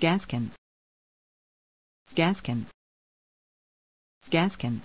Gaskin. Gaskin. Gaskin.